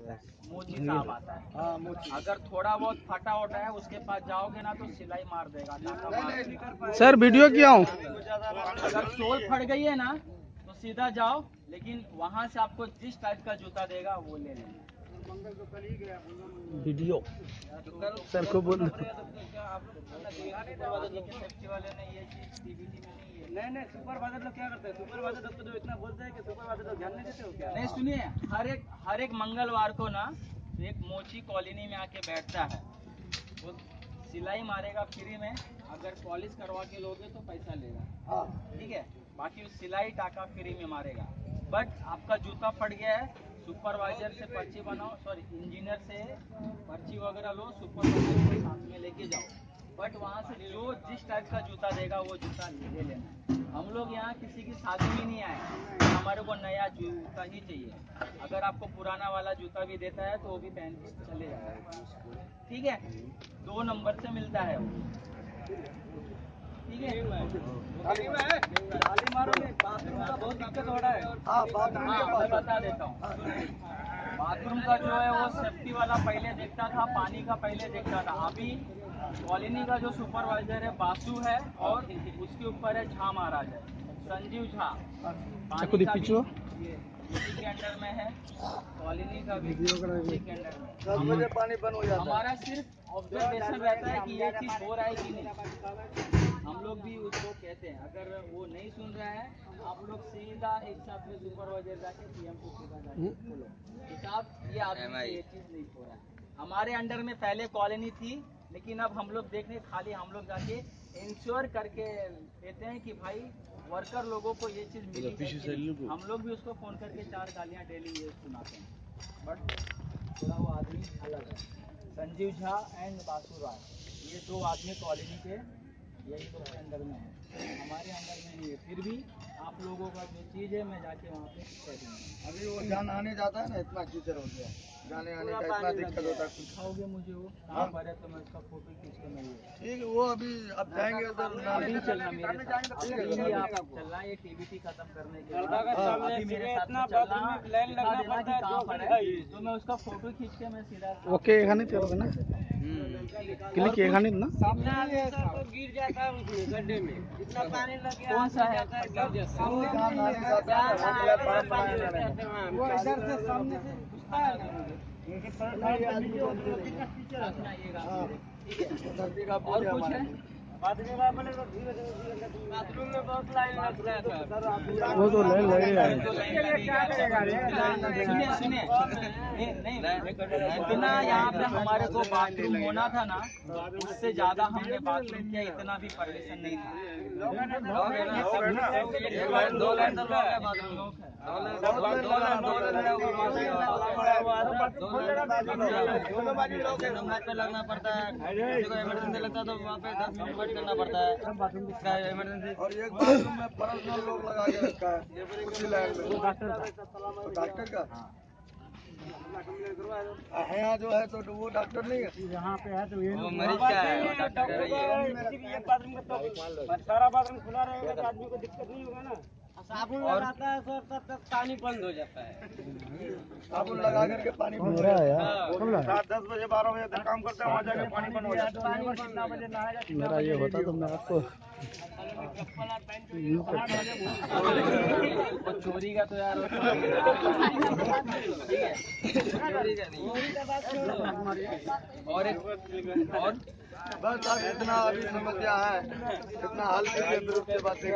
आता है। मोची साहब आता है। अगर थोड़ा बहुत फटा उटा है उसके पास जाओगे ना तो सिलाई मार देगा टाका मार देगा। सर वीडियो क्या हूँ अगर सोल फट गई है ना तो सीधा जाओ लेकिन वहाँ से आपको जिस टाइप का जूता देगा वो ले लेना। वीडियो। सर को बोल नहीं नहीं सुपरवाइजर लोग क्या करते हैं? सुपरवाइजर लोग जो इतना बोलते हैं कि सुपरवाइजर लोग ध्यान नहीं देते हो क्या? नहीं सुनिए हर एक हर एक मंगलवार को ना एक मोची कॉलोनी में आके बैठता है। वो सिलाई मारेगा फ्री में अगर पॉलिश करवा के लोगे तो पैसा लेगा। ठीक है? बाकी वो सिलाई टाका फ्री में मारेगा। बट आपका जूता फट गया है सुपरवाइजर से पर्ची बनाओ सॉरी इंजीनियर से पर्ची वगैरह लो सुपरवाइजर को साथ में लेके जाओ। बट वहाँ से जो जिस टाइप का जूता देगा वो जूता ले लेना हम लोग यहाँ किसी की शादी में नहीं आए हमारे को नया जूता ही चाहिए। अगर आपको पुराना वाला जूता भी देता है तो वो भी पहन के चले जाएगा। ठीक है? दो नंबर से मिलता है वो। ठीक है? बहुत दिक्कत हो रहा है। हाँ। बता देता हूँ। बाथरूम का जो है वो सेफ्टी वाला पहले देखता था पानी का पहले देखता था। अभी कॉलोनी का जो सुपरवाइजर है बासु है और उसके ऊपर है झा महाराज है। संजीव झा। पानी का के अंडर में है। कॉलोनी का भी के अंडर में पानी बंद हो जाता हमारा सिर्फ़ ऑब्जर्वेशन रहता है कि ये चीज़ हो रहा है कि नहीं। हम लोग भी उसको कहते हैं। अगर वो नहीं सुन रहा है आप लोग सीधा एक साथ में सुपरवाइजर जाके पीएम को सीधा जाके बोलो। साहब ये चीज़ नहीं हो रहा है। हमारे अंडर में पहले कॉलोनी थी लेकिन अब हम लोग देखने खाली हम लोग जाके इंश्योर करके देते हैं कि भाई वर्कर लोगों को ये चीज़ मिली है हम लोग भी उसको फ़ोन करके चार गालियाँ डेली ये सुनाते हैं। बट थोड़ा वो आदमी अलग है। संजीव झा एंड बासु राय। ये दो आदमी कॉलोनी के यही तो अंदर में है। हमारे अंदर में नहीं है। फिर भी आप लोगों का जो चीज़ है मैं जाके वहाँ पे कह दूँगा। अभी वो जान आने जाता है ना इतना कीचड़ हो गया। जाने आने का इतना दिक्कत होता है। दिखाओगे मुझे वो? हाँ। कहाँ पर है? तो मैं उसका फ़ोटो खींच कर मैं ठीक है वो अभी अब जाएँगे उधर तो चलना मेरे साथ। चलना ये टीवी खत्म करने के लिए। मेरे साथ चलना लाइन लगना पड़ता है तो मैं उसका फ़ोटो खींच के मैं सीधा ओके एखाने चलोगे ना? क्लिक ये खाने ना? सामने तो गिर जाता है उसमें गड्ढे में इतना पानी लग गया कौन सा है? सामने वो इधर से सामने से घुसता है। ना हाँ। और कुछ है? बाथरूम में बहुत लाइन लगता सर। वो तो है। इतना यहाँ पे हमारे को बाथरूम होना था ना उससे ज़्यादा हमने बाथरूम किया इतना भी परमिशन नहीं था। दो लाइन तो है। लगना पड़ता है लगता है तो वहाँ पे दस मिनट वेट करना पड़ता है। इसका इमरजेंसी और एक बाथरूम में पर्सनल लोग लगा के रखा है। डॉक्टर का? है। यहाँ जो है तो वो डॉक्टर नहीं है। वो मरीज़ का है डॉक्टर है सारा बाथरूम खुला रहेगा तो आदमी को दिक्कत नहीं होगा ना। साबुन लगाता है सर तब तक पानी बंद हो जाता है। साबुन लगा करके पानी बंद है यार रात दस बजे बारह बजे तक काम करते हैं वहाँ जाके पानी बंद हो जाता है। कितना बजे नहाएगा मेरा ये होता तो मैं आपको यूँ वो चोरी का तो यार नहीं और एक और? बस अब इतना अभी समस्या है। इतना हल्के बातें